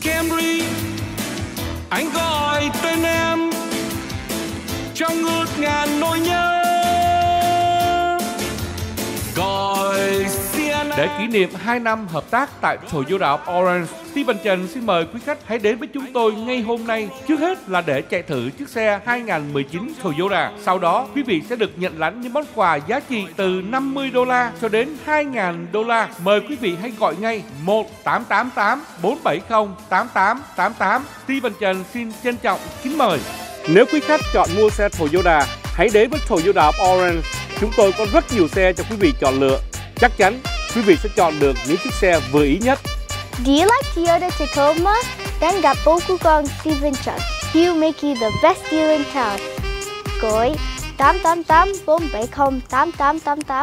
Camry anh gọi tên em. Trong ngút ngàn nỗi nhớ, gọi để kỷ niệm 2 năm hợp tác tại Toyota Orange. Steven Trần xin mời quý khách hãy đến với chúng tôi ngay hôm nay. Trước hết là để chạy thử chiếc xe 2019 Toyota. Sau đó, quý vị sẽ được nhận lãnh những món quà giá trị từ 50 đô la cho đến 2.000 đô la. Mời quý vị hãy gọi ngay 1888 470 8888. Steven Trần xin trân trọng kính mời. Nếu quý khách chọn mua xe Toyota, hãy đến với Toyota Orange. Chúng tôi có rất nhiều xe cho quý vị chọn lựa. Chắc chắn quý vị sẽ chọn được những chiếc xe vừa ý nhất. Do you like Toyota Tacoma? Then ga Bokugong Steven Truck. He will make you the best deal in town. Goi, tam tam tam, back home, tam tam tam tam.